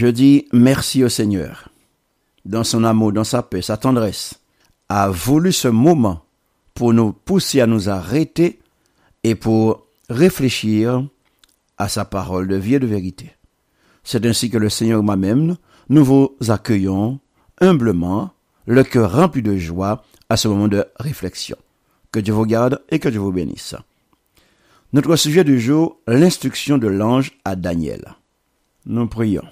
Je dis merci au Seigneur. Dans son amour, dans sa paix, sa tendresse, a voulu ce moment pour nous pousser à nous arrêter et pour réfléchir à sa parole de vie et de vérité. C'est ainsi que le Seigneur moi-même, nous vous accueillons humblement, le cœur rempli de joie à ce moment de réflexion. Que Dieu vous garde et que Dieu vous bénisse. Notre sujet du jour, l'instruction de l'ange à Daniel. Nous prions.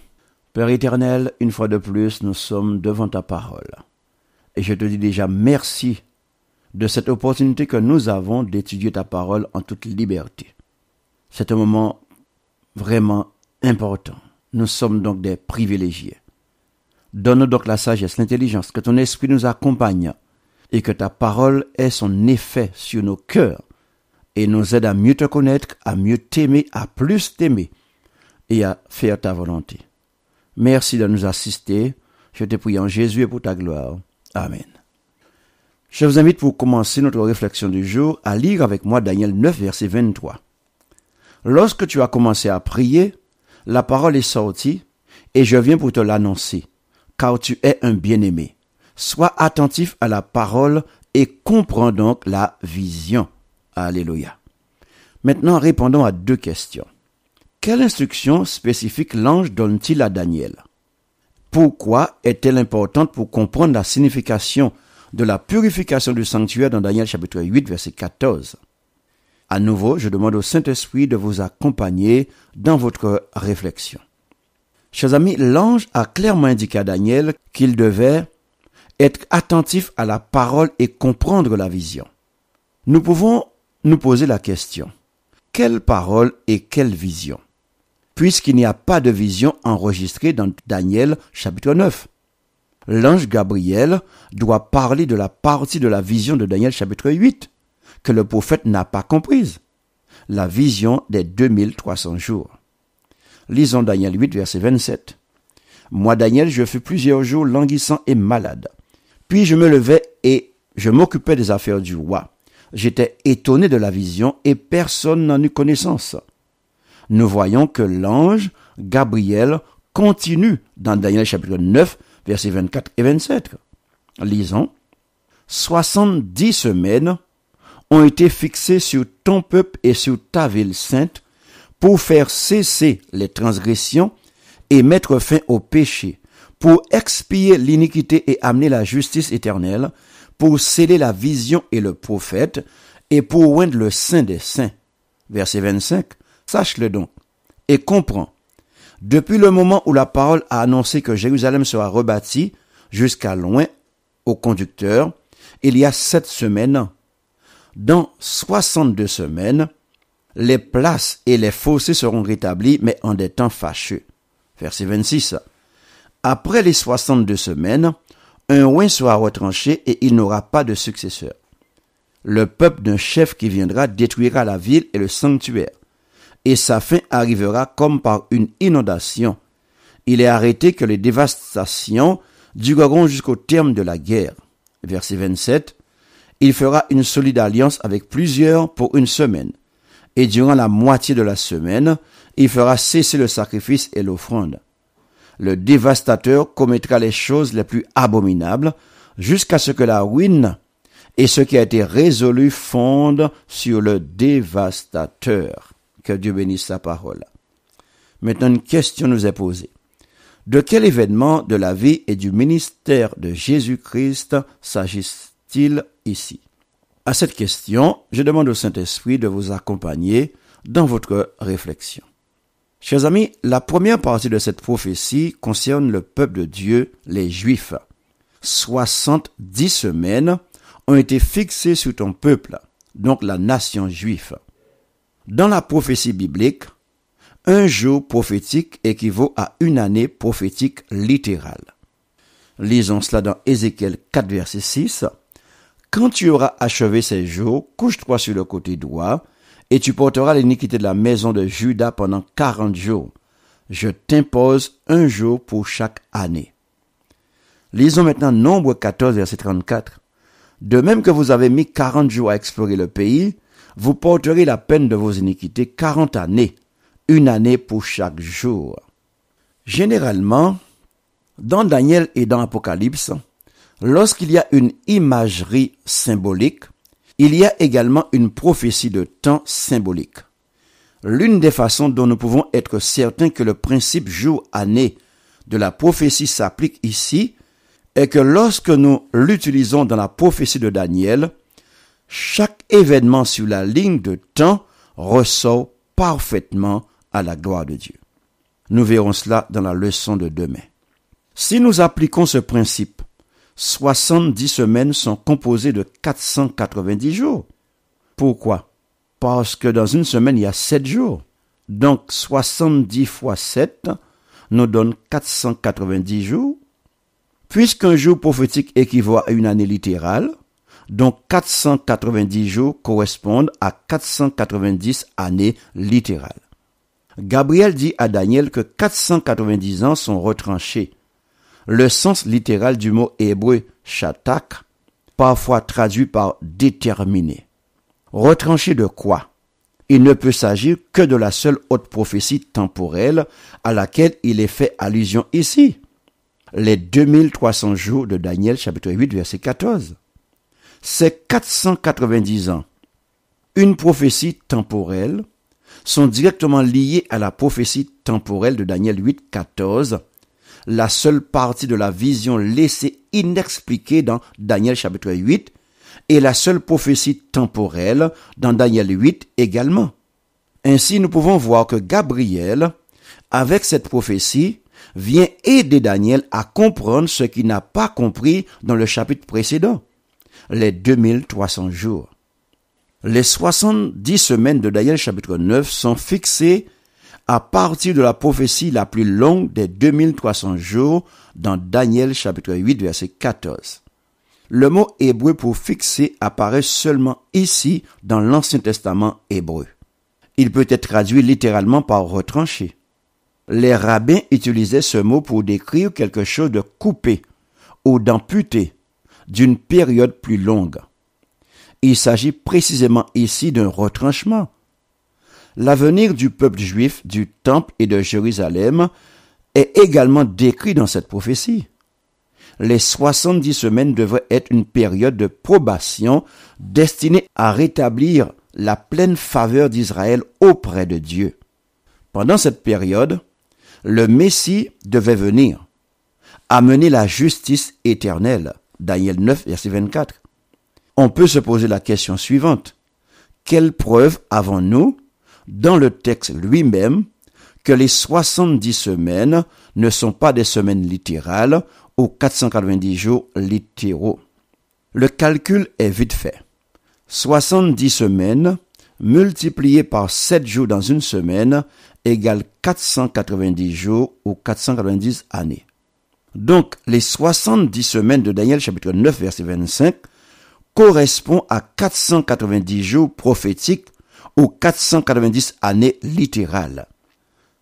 Père éternel, une fois de plus, nous sommes devant ta parole. Et je te dis déjà merci de cette opportunité que nous avons d'étudier ta parole en toute liberté. C'est un moment vraiment important. Nous sommes donc des privilégiés. Donne-nous donc la sagesse, l'intelligence, que ton esprit nous accompagne et que ta parole ait son effet sur nos cœurs et nous aide à mieux te connaître, à mieux t'aimer, à plus t'aimer et à faire ta volonté. Merci de nous assister. Je te prie en Jésus et pour ta gloire. Amen. Je vous invite pour commencer notre réflexion du jour à lire avec moi Daniel 9, verset 23. Lorsque tu as commencé à prier, la parole est sortie et je viens pour te l'annoncer, car tu es un bien-aimé. Sois attentif à la parole et comprends donc la vision. Alléluia. Maintenant, répondons à deux questions. Quelle instruction spécifique l'ange donne-t-il à Daniel? Pourquoi est-elle importante pour comprendre la signification de la purification du sanctuaire dans Daniel chapitre 8 verset 14 À nouveau, je demande au Saint-Esprit de vous accompagner dans votre réflexion. Chers amis, l'ange a clairement indiqué à Daniel qu'il devait être attentif à la parole et comprendre la vision. Nous pouvons nous poser la question, quelle parole et quelle vision? Puisqu'il n'y a pas de vision enregistrée dans Daniel chapitre 9. L'ange Gabriel doit parler de la partie de la vision de Daniel chapitre 8 que le prophète n'a pas comprise, la vision des 2300 jours. Lisons Daniel 8 verset 27. Moi Daniel, je fus plusieurs jours languissant et malade. Puis je me levai et je m'occupais des affaires du roi. J'étais étonné de la vision et personne n'en eut connaissance nous voyons que l'ange Gabriel continue dans Daniel chapitre 9, versets 24 et 27. Lisons. 70 semaines ont été fixées sur ton peuple et sur ta ville sainte pour faire cesser les transgressions et mettre fin au péché, pour expier l'iniquité et amener la justice éternelle, pour sceller la vision et le prophète, et pour oindre le saint des saints. Verset 25. Sache-le donc et comprends. Depuis le moment où la parole a annoncé que Jérusalem sera rebâtie jusqu'à loin au conducteur, il y a sept semaines, dans soixante-deux semaines, les places et les fossés seront rétablis, mais en des temps fâcheux. Verset 26. Après les soixante-deux semaines, un roi sera retranché et il n'aura pas de successeur. Le peuple d'un chef qui viendra détruira la ville et le sanctuaire et sa fin arrivera comme par une inondation. Il est arrêté que les dévastations dureront jusqu'au terme de la guerre. Verset 27. Il fera une solide alliance avec plusieurs pour une semaine. Et durant la moitié de la semaine, il fera cesser le sacrifice et l'offrande. Le dévastateur commettra les choses les plus abominables jusqu'à ce que la ruine et ce qui a été résolu fondent sur le dévastateur. Que Dieu bénisse sa parole. Maintenant, une question nous est posée. De quel événement de la vie et du ministère de Jésus-Christ s'agit-il ici? À cette question, je demande au Saint-Esprit de vous accompagner dans votre réflexion. Chers amis, la première partie de cette prophétie concerne le peuple de Dieu, les Juifs. Soixante-dix semaines ont été fixées sur ton peuple, donc la nation juive. Dans la prophétie biblique, un jour prophétique équivaut à une année prophétique littérale. Lisons cela dans Ézéchiel 4, verset 6. Quand tu auras achevé ces jours, couche-toi sur le côté droit, et tu porteras l'iniquité de la maison de Judas pendant quarante jours. Je t'impose un jour pour chaque année. Lisons maintenant Nombre 14, verset 34. De même que vous avez mis quarante jours à explorer le pays, vous porterez la peine de vos iniquités quarante années, une année pour chaque jour. Généralement, dans Daniel et dans Apocalypse, lorsqu'il y a une imagerie symbolique, il y a également une prophétie de temps symbolique. L'une des façons dont nous pouvons être certains que le principe jour-année de la prophétie s'applique ici est que lorsque nous l'utilisons dans la prophétie de Daniel, chaque événement sur la ligne de temps ressort parfaitement à la gloire de Dieu. Nous verrons cela dans la leçon de demain. Si nous appliquons ce principe, 70 semaines sont composées de 490 jours. Pourquoi? Parce que dans une semaine, il y a 7 jours. Donc 70 fois 7 nous donne 490 jours. Puisqu'un jour prophétique équivaut à une année littérale, donc 490 jours correspondent à 490 années littérales. Gabriel dit à Daniel que 490 ans sont retranchés. Le sens littéral du mot hébreu shatak, parfois traduit par déterminé. Retranché de quoi? Il ne peut s'agir que de la seule haute prophétie temporelle à laquelle il est fait allusion ici. Les 2300 jours de Daniel chapitre 8 verset 14. C'est 490 ans. Une prophétie temporelle sont directement liés à la prophétie temporelle de Daniel 8, 14, la seule partie de la vision laissée inexpliquée dans Daniel chapitre 8, et la seule prophétie temporelle dans Daniel 8 également. Ainsi, nous pouvons voir que Gabriel, avec cette prophétie, vient aider Daniel à comprendre ce qu'il n'a pas compris dans le chapitre précédent, les 2300 jours. Les 70 semaines de Daniel chapitre 9 sont fixées à partir de la prophétie la plus longue des 2300 jours dans Daniel chapitre 8 verset 14. Le mot hébreu pour fixer apparaît seulement ici dans l'Ancien Testament hébreu. Il peut être traduit littéralement par retranché. Les rabbins utilisaient ce mot pour décrire quelque chose de coupé ou d'amputé d'une période plus longue. Il s'agit précisément ici d'un retranchement. L'avenir du peuple juif, du temple et de Jérusalem est également décrit dans cette prophétie. Les 70 semaines devraient être une période de probation destinée à rétablir la pleine faveur d'Israël auprès de Dieu. Pendant cette période, le Messie devait venir, amener la justice éternelle. Daniel 9, verset 24 on peut se poser la question suivante. Quelle preuve avons-nous dans le texte lui-même que les 70 semaines ne sont pas des semaines littérales ou 490 jours littéraux? Le calcul est vite fait. 70 semaines multipliées par 7 jours dans une semaine égale 490 jours ou 490 années. Donc, les 70 semaines de Daniel chapitre 9 verset 25 correspond à 490 jours prophétiques ou 490 années littérales.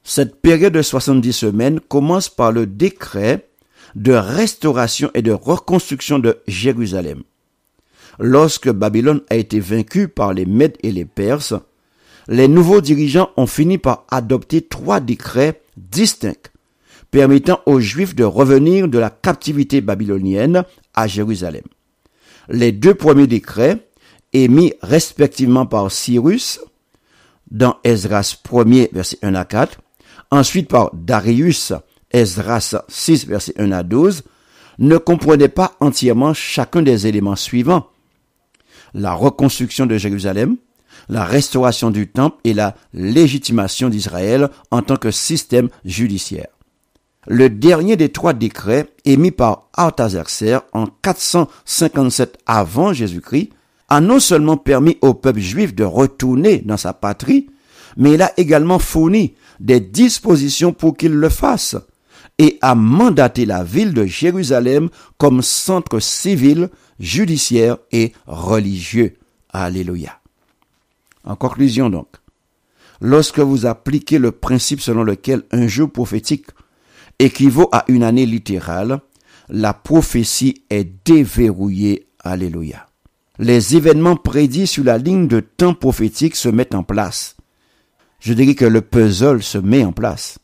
Cette période de 70 semaines commence par le décret de restauration et de reconstruction de Jérusalem. Lorsque Babylone a été vaincue par les Mèdes et les Perses, les nouveaux dirigeants ont fini par adopter trois décrets distincts permettant aux Juifs de revenir de la captivité babylonienne à Jérusalem les deux premiers décrets émis respectivement par Cyrus dans Esdras 1er verset 1 à 4, ensuite par Darius, Esdras 6 verset 1 à 12, ne comprenaient pas entièrement chacun des éléments suivants. La reconstruction de Jérusalem, la restauration du temple et la légitimation d'Israël en tant que système judiciaire le dernier des trois décrets émis par Artaxerxès en 457 avant Jésus-Christ a non seulement permis au peuple juif de retourner dans sa patrie, mais il a également fourni des dispositions pour qu'il le fasse et a mandaté la ville de Jérusalem comme centre civil, judiciaire et religieux. Alléluia. En conclusion donc, lorsque vous appliquez le principe selon lequel un jour prophétique équivaut à une année littérale, la prophétie est déverrouillée. Alléluia. Les événements prédits sur la ligne de temps prophétique se mettent en place. Je dirais que le puzzle se met en place.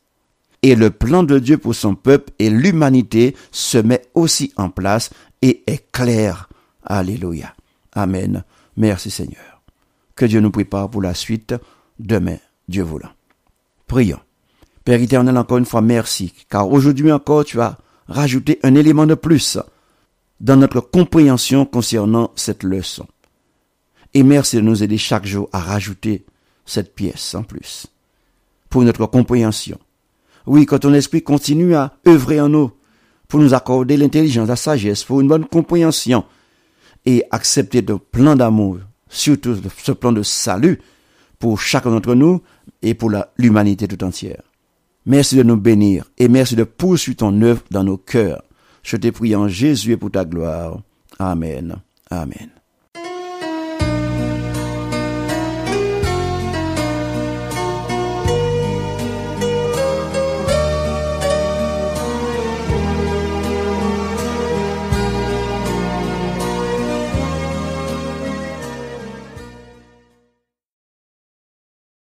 et le plan de Dieu pour son peuple et l'humanité se met aussi en place et est clair. Alléluia. Amen. Merci Seigneur. Que Dieu nous prépare pour la suite demain, Dieu voulant. Prions. Père éternel, encore une fois, merci, car aujourd'hui encore, tu as rajouté un élément de plus dans notre compréhension concernant cette leçon. Et merci de nous aider chaque jour à rajouter cette pièce en plus pour notre compréhension. Oui, quand ton esprit continue à œuvrer en nous pour nous accorder l'intelligence, la sagesse, pour une bonne compréhension et accepter ton plan d'amour, surtout ce plan de salut pour chacun d'entre nous et pour l'humanité tout entière. Merci de nous bénir et merci de poursuivre ton œuvre dans nos cœurs. Je te prie en Jésus pour ta gloire. Amen. Amen.